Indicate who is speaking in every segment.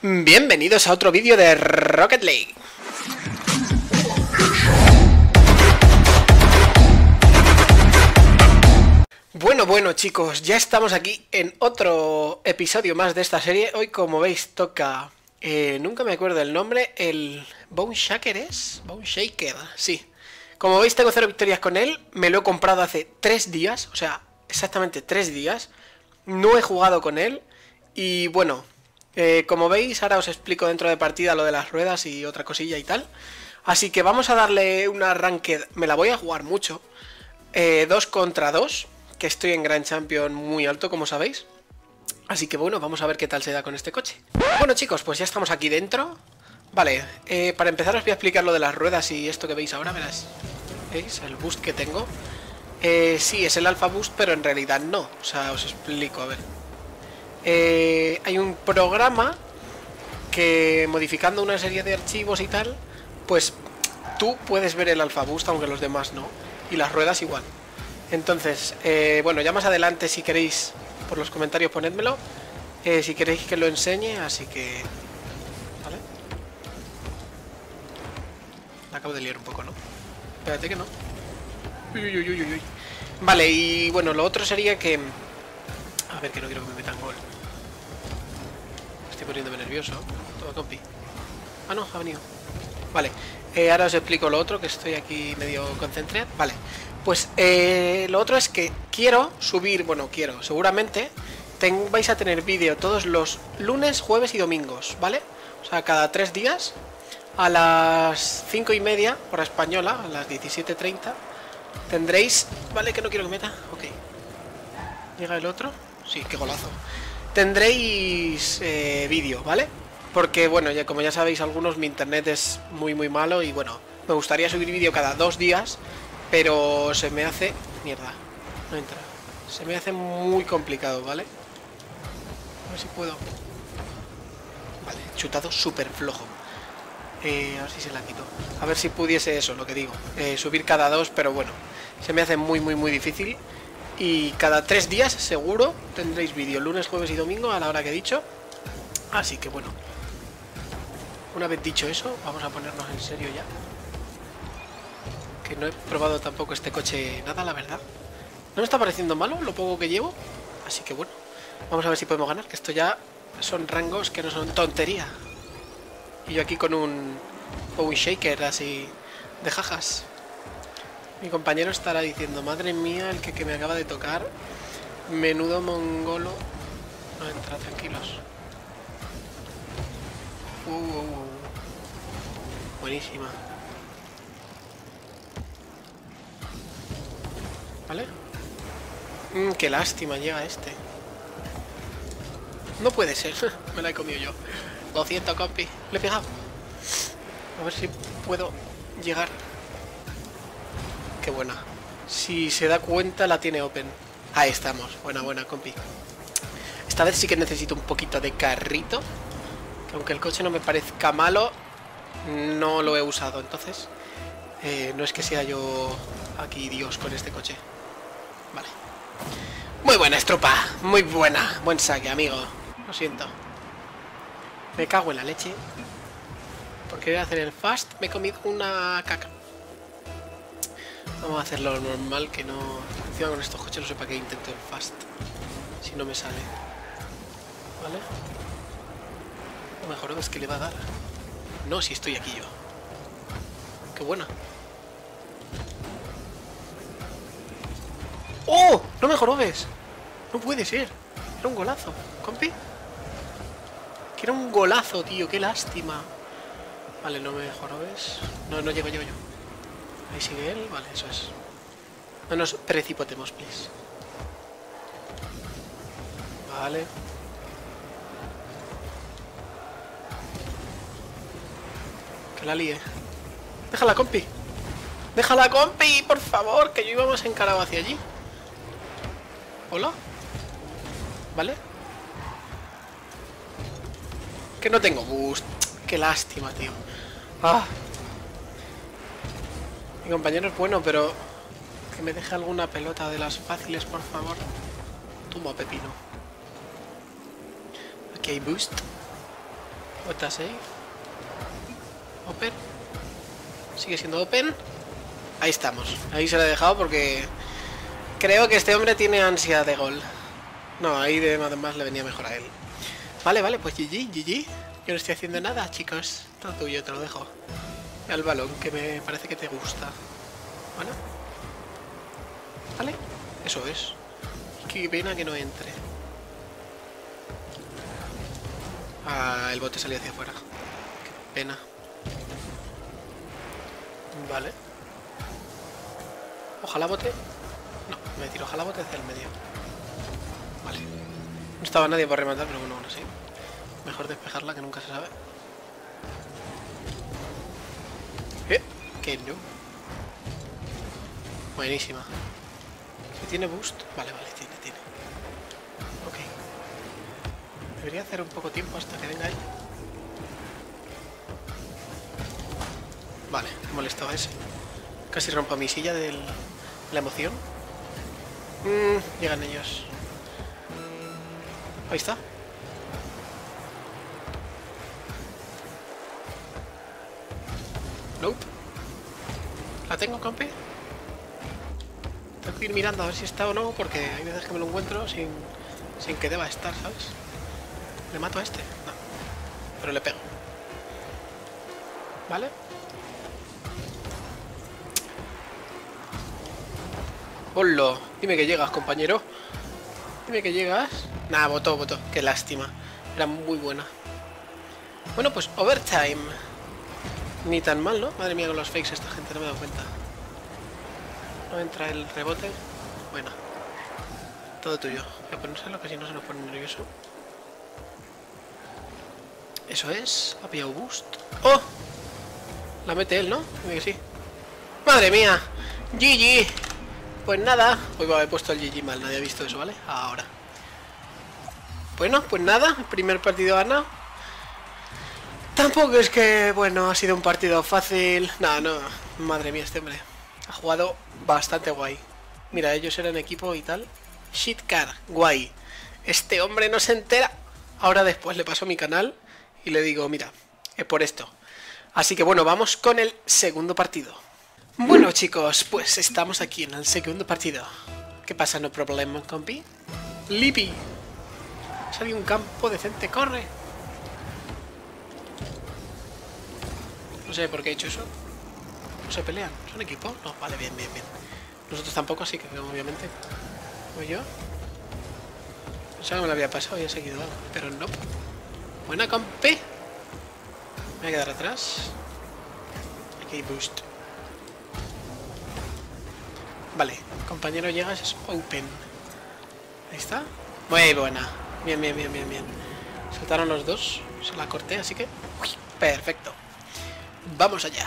Speaker 1: Bienvenidos a otro vídeo de Rocket League. Bueno, bueno chicos, ya estamos aquí en otro episodio más de esta serie. Hoy como veis toca, eh, nunca me acuerdo el nombre, el Bone Shaker es, Bone Shaker, sí. Como veis tengo cero victorias con él, me lo he comprado hace tres días, o sea, exactamente tres días. No he jugado con él y bueno, eh, como veis, ahora os explico dentro de partida lo de las ruedas y otra cosilla y tal. Así que vamos a darle un arranque, me la voy a jugar mucho. 2 eh, contra 2, que estoy en Grand Champion muy alto, como sabéis. Así que bueno, vamos a ver qué tal se da con este coche. Bueno chicos, pues ya estamos aquí dentro. Vale, eh, para empezar os voy a explicar lo de las ruedas y esto que veis ahora, verás. ¿Veis? El boost que tengo. sí, es el Alpha Boost, pero en realidad no. O sea, os explico, a ver. Eh, hay un programa que modificando una serie de archivos y tal, pues tú puedes ver el alfa boost, aunque los demás no, y las ruedas igual. Entonces, eh, bueno, ya más adelante si queréis, por los comentarios ponedmelo, eh, si queréis que lo enseñe, así que... ¿Vale? acabo de liar un poco, ¿no? Espérate que no. vale, y bueno, lo otro sería que... A ver, que no quiero que me metan gol poniéndome nervioso. Todo compi. Ah, no, ha venido. Vale, eh, ahora os explico lo otro, que estoy aquí medio concentrado. Vale, pues eh, lo otro es que quiero subir, bueno, quiero, seguramente vais a tener vídeo todos los lunes, jueves y domingos, ¿vale? O sea, cada tres días, a las cinco y media, por española, a las 17.30, tendréis... ¿Vale? Que no quiero que meta. Ok. ¿Llega el otro? Sí, qué golazo tendréis eh, vídeo, ¿vale? Porque, bueno, ya como ya sabéis algunos, mi internet es muy muy malo y bueno, me gustaría subir vídeo cada dos días, pero se me hace... Mierda, no entra. Se me hace muy complicado, ¿vale? A ver si puedo... Vale, chutado súper flojo. Eh, a ver si se la quito. A ver si pudiese eso, lo que digo. Eh, subir cada dos, pero bueno, se me hace muy muy muy difícil. Y cada tres días, seguro, tendréis vídeo, lunes, jueves y domingo, a la hora que he dicho. Así que bueno. Una vez dicho eso, vamos a ponernos en serio ya. Que no he probado tampoco este coche nada, la verdad. No me está pareciendo malo lo poco que llevo. Así que bueno, vamos a ver si podemos ganar, que esto ya son rangos que no son tontería. Y yo aquí con un un Shaker así de jajas. Mi compañero estará diciendo, madre mía, el que, me acaba de tocar. Menudo mongolo. No, entra, tranquilos. Uh, uh, uh. Buenísima. ¿Vale? Mm, qué lástima llega este. No puede ser. me la he comido yo. 200, compi. Le he pegado. A ver si puedo llegar buena. Si se da cuenta la tiene open. Ahí estamos. Buena, buena, compi. Esta vez sí que necesito un poquito de carrito. Que aunque el coche no me parezca malo, no lo he usado. Entonces, eh, no es que sea yo aquí Dios con este coche. Vale. Muy buena estropa. Muy buena. Buen saque, amigo. Lo siento. Me cago en la leche. Porque querer hacer el fast me he comido una caca. Vamos a hacerlo normal, que no... Encima con estos coches no sé para qué intento el fast. Si no me sale. ¿Vale? Lo mejor es que le va a dar. No, si estoy aquí yo. ¡Qué buena! ¡Oh! ¡No me jorobes! No puede ser. Era un golazo. ¿Compi? Que era un golazo, tío. ¡Qué lástima! Vale, no me jorobes. No, no llego, yo yo. Ahí sigue él, vale, eso es. No nos precipitemos, please. Vale. Que la líe. Déjala, compi. Déjala, compi, por favor, que yo íbamos encarado hacia allí. Hola. ¿Vale? Que no tengo boost. Qué lástima, tío. Ah, mi compañero es bueno, pero que me deje alguna pelota de las fáciles, por favor. Toma, Pepino. Aquí hay boost. estás ahí? Open. Sigue siendo open. Ahí estamos. Ahí se lo he dejado porque creo que este hombre tiene ansia de gol. No, ahí de más le venía mejor a él. Vale, vale, pues GG, GG. Yo no estoy haciendo nada, chicos. Todo tuyo, te lo dejo. Al balón, que me parece que te gusta. ¿Vale? ¿Vale? Eso es. Qué pena que no entre. Ah, el bote salió hacia afuera. Qué pena. Vale. Ojalá bote. No, me tiro ojalá bote hacia el medio. Vale. No estaba nadie por rematar, pero bueno, bueno, sí. Mejor despejarla que nunca se sabe. Buenísima. Si tiene boost. Vale, vale, tiene, tiene. Ok. Debería hacer un poco tiempo hasta que venga él. Vale, molestaba ese. Casi rompo mi silla de la emoción. Mm, llegan ellos. Ahí está. Nope. ¿La tengo, campe? Tengo que ir mirando a ver si está o no, porque hay veces que me lo encuentro sin, sin que deba estar, ¿sabes? ¿Le mato a este? No. Pero le pego. ¿Vale? Hola. Dime que llegas, compañero. Dime que llegas. Nah, votó, votó. Qué lástima. Era muy buena. Bueno, pues overtime. Ni tan mal, ¿no? Madre mía con los fakes esta gente, no me he dado cuenta. No entra el rebote. Bueno. Todo tuyo. Voy a ponérselo que si no se nos pone nervioso. Eso es. Ha pillado boost. ¡Oh! La mete él, ¿no? Dime que sí. ¡Madre mía! ¡GG! Pues nada. Hoy va a haber puesto el GG mal. Nadie ha visto eso, ¿vale? Ahora. Bueno, pues nada. Primer partido ganado. Tampoco es que, bueno, ha sido un partido fácil. No, no. Madre mía, este hombre. Ha jugado bastante guay. Mira, ellos eran equipo y tal. Shitcar, guay. Este hombre no se entera. Ahora después le paso mi canal y le digo, mira, es por esto. Así que bueno, vamos con el segundo partido. Bueno chicos, pues estamos aquí en el segundo partido. ¿Qué pasa? ¿No problema, compi? Lippy. Salió un campo decente, corre. No sé por qué he hecho eso. No se pelean. ¿Son equipo? No, vale, bien, bien, bien. Nosotros tampoco, así que obviamente. Voy yo. Pensaba que me lo había pasado y he seguido pero no. Buena compi. Me voy a quedar atrás. Aquí hay boost. Vale, compañero llegas es open. Ahí está. Muy buena. Bien, bien, bien, bien, bien. Saltaron los dos. Se la corté, así que... Uy, perfecto. Vamos allá.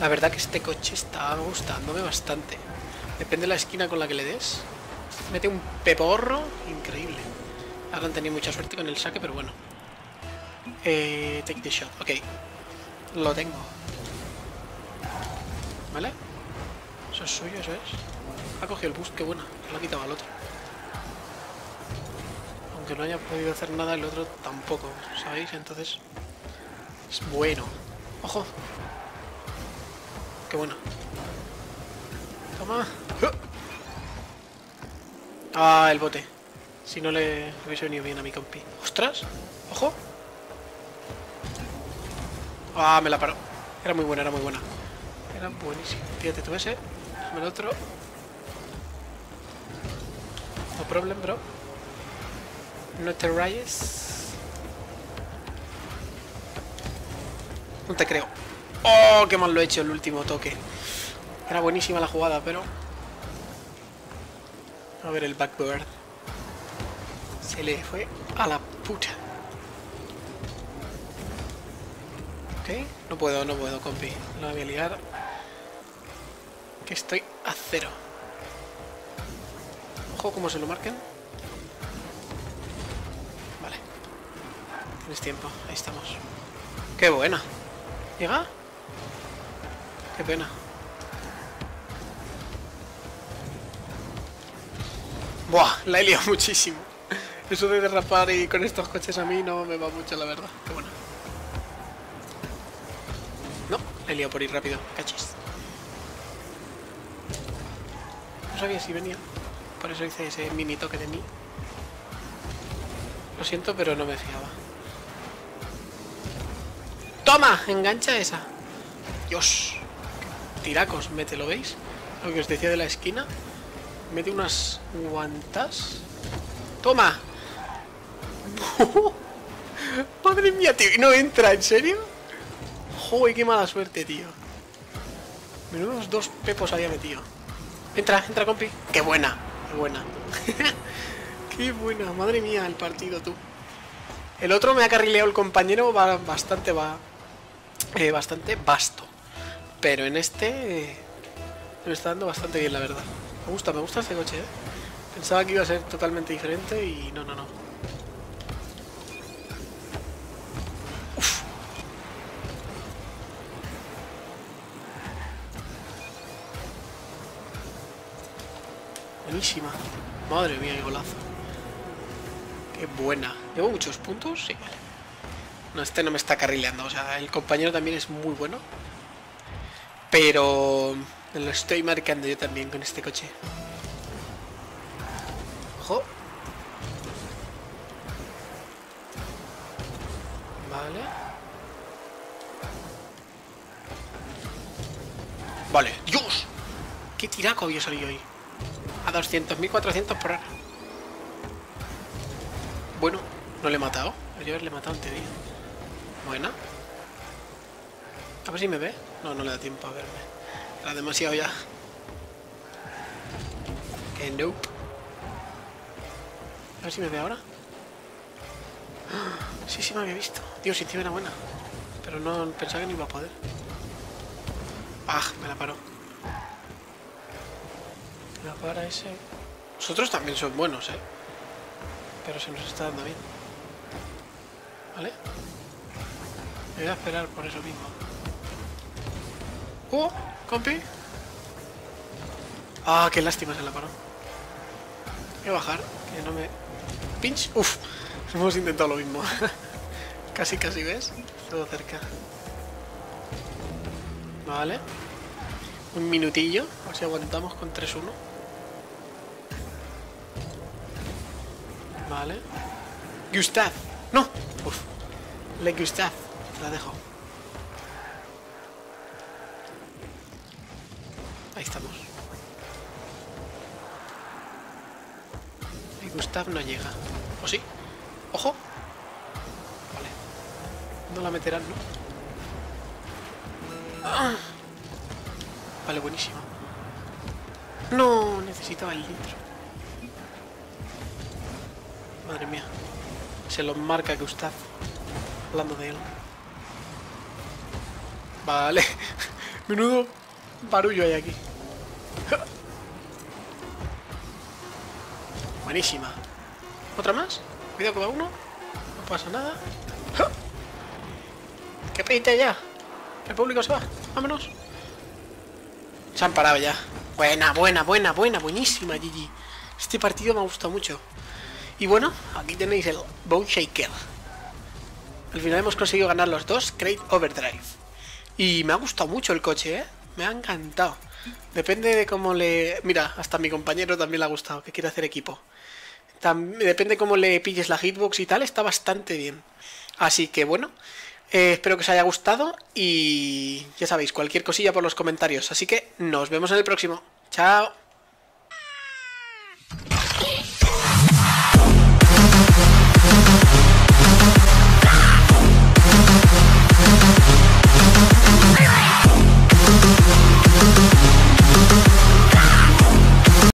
Speaker 1: La verdad que este coche está gustándome bastante. Depende de la esquina con la que le des. Mete un peporro increíble. Ahora han tenido mucha suerte con el saque, pero bueno. Eh, take the shot. Ok. Lo tengo. ¿Vale? Eso es suyo, eso es. Ha cogido el boost, qué buena. Lo ha quitado al otro. Aunque no haya podido hacer nada, el otro tampoco, ¿sabéis? Entonces... Es bueno. ¡Ojo! ¡Qué bueno! ¡Toma! ¡Ah, el bote! Si no le hubiese venido bien a mi compi. ¡Ostras! ¡Ojo! ¡Ah, me la paró! Era muy buena, era muy buena. Era buenísimo. Fíjate tú ese el otro. No problem, bro. No te rayes. No te creo. ¡Oh, qué mal lo he hecho el último toque! Era buenísima la jugada, pero... A ver el backboard. Se le fue a la puta. Ok, no puedo, no puedo, compi. No voy a liar que estoy a cero. Ojo cómo se lo marquen. Vale. Tienes tiempo, ahí estamos. ¡Qué buena! ¿Llega? ¡Qué pena! Buah, la he liado muchísimo. Eso de derrapar y con estos coches a mí no me va mucho, la verdad. Qué bueno. No, le he liado por ir rápido. Cachis. No sabía si venía. Por eso hice ese mini toque de mí. Lo siento, pero no me fiaba. ¡Toma! Engancha esa. Dios. Tiracos, mete, ¿lo veis? Lo que os decía de la esquina. Mete unas guantas. ¡Toma! Madre mía, tío. ¿Y no entra? ¿En serio? Joder, qué mala suerte, tío. Menudos dos pepos había metido. Entra, entra, compi. ¡Qué buena! ¡Qué buena! ¡Qué buena! Madre mía, el partido, tú. El otro me ha carrileado el compañero bastante va bastante vasto. Pero en este me está dando bastante bien, la verdad. Me gusta, me gusta este coche, ¿eh? Pensaba que iba a ser totalmente diferente y no, no, no. Buenísima. Madre mía, qué golazo. Qué buena. ¿Llevo muchos puntos? Sí. No, este no me está carrileando. O sea, el compañero también es muy bueno. Pero... Lo estoy marcando yo también con este coche. Ojo. Vale. Vale. ¡Dios! ¡Qué tiraco había salido ahí! A 200, 1400 por hora. Bueno, no le he matado. Debería haberle matado antes día. Buena. A ver si me ve. No, no le da tiempo a verme. Era demasiado ya. Que nope. A ver si me ve ahora. Sí, sí me había visto. Dios, si era buena. Pero no pensaba que no iba a poder. ¡Ah! Me la paró. La para ese. Nosotros también son buenos, ¿eh? Pero se nos está dando bien. ¿Vale? Me voy a esperar por eso mismo. ¡Oh! compi. Ah, qué lástima se la paró. Voy a bajar, que no me... Pinch. Uf, hemos intentado lo mismo. casi, casi, ¿ves? Todo cerca. Vale. Un minutillo, a ver si aguantamos con 3-1. Vale. Gustav. No. Uf. Le Gustav. La dejo. Ahí estamos. Y Gustav no llega. ¿O sí? ¡Ojo! Vale. No la meterán, ¿no? Vale, buenísimo. No, necesitaba el litro. Madre mía. Se lo marca Gustav. Hablando de él. Vale. Menudo barullo hay aquí. Buenísima. ¿Otra más? Cuidado con uno. No pasa nada. ¿Qué pediste ya? El público se va. Vámonos. Se han parado ya. Buena, buena, buena, buena, buenísima, Gigi. Este partido me ha gustado mucho. Y bueno, aquí tenéis el Bone Shaker. Al final hemos conseguido ganar los dos Crate Overdrive. Y me ha gustado mucho el coche, ¿eh? Me ha encantado. Depende de cómo le... Mira, hasta mi compañero también le ha gustado, que quiere hacer equipo. Depende cómo le pilles la hitbox y tal, está bastante bien. Así que bueno, eh, espero que os haya gustado y ya sabéis, cualquier cosilla por los comentarios. Así que nos vemos en el próximo. Chao.